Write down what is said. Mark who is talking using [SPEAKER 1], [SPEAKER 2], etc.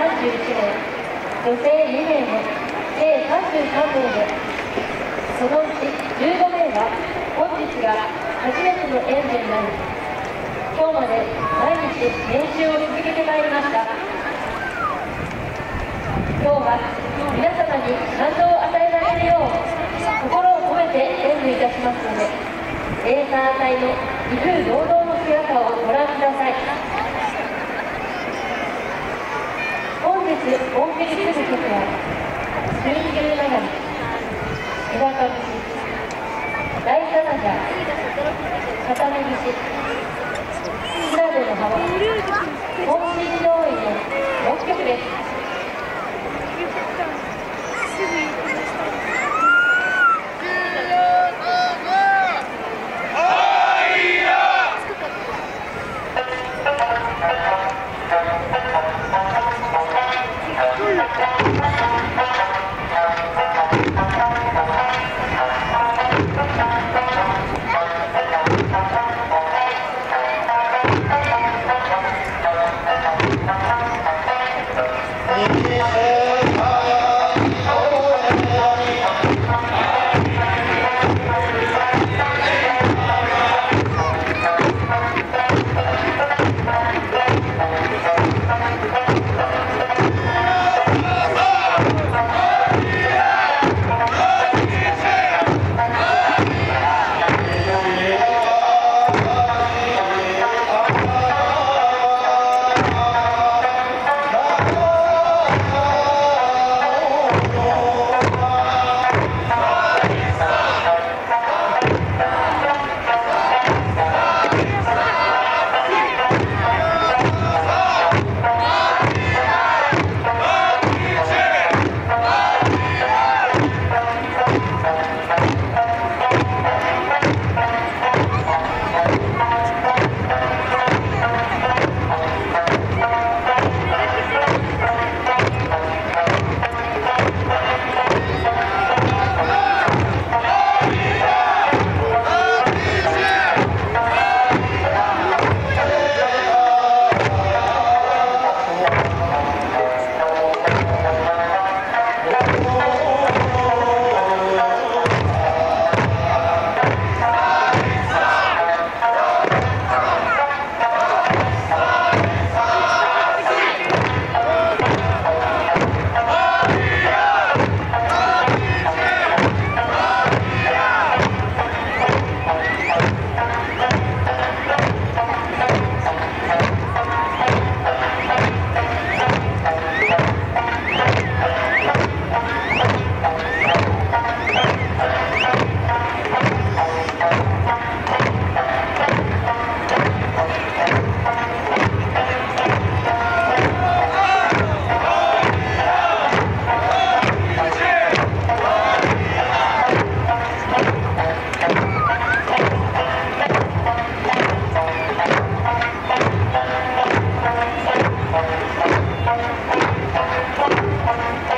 [SPEAKER 1] 31名女性2名の計33名でそのうち15名は本日が初めての演舞になり今日まで毎日練習を続けてまいりました。今日は皆様に感動を与えられるよう心を込めて演舞いたしますのでエーサー隊の威風堂々の姿をご覧ください。別オーケル曲はイング流大サナジ片目岸スの幅本心上位の6曲です。Thank you.